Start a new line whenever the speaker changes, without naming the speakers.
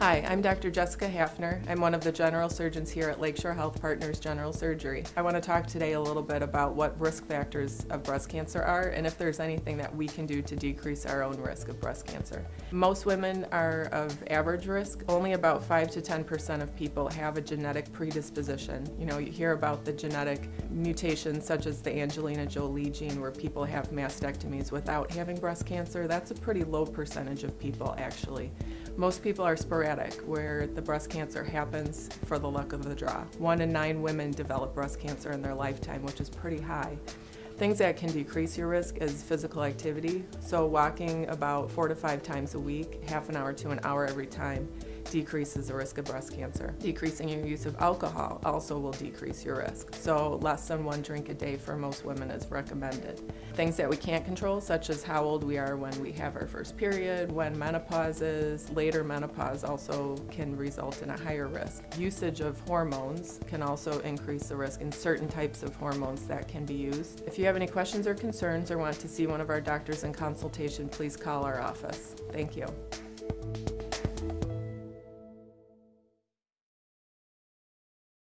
Hi, I'm Dr. Jessica Hafner. I'm one of the general surgeons here at Lakeshore Health Partners General Surgery. I want to talk today a little bit about what risk factors of breast cancer are and if there's anything that we can do to decrease our own risk of breast cancer. Most women are of average risk. Only about 5 to 10% of people have a genetic predisposition. You know, you hear about the genetic mutations such as the Angelina Jolie gene where people have mastectomies without having breast cancer. That's a pretty low percentage of people actually. Most people are sporadic, where the breast cancer happens for the luck of the draw. One in nine women develop breast cancer in their lifetime, which is pretty high. Things that can decrease your risk is physical activity. So walking about four to five times a week, half an hour to an hour every time, decreases the risk of breast cancer. Decreasing your use of alcohol also will decrease your risk. So less than one drink a day for most women is recommended. Things that we can't control, such as how old we are when we have our first period, when menopause is, later menopause also can result in a higher risk. Usage of hormones can also increase the risk in certain types of hormones that can be used. If you have any questions or concerns or want to see one of our doctors in consultation, please call our office. Thank you.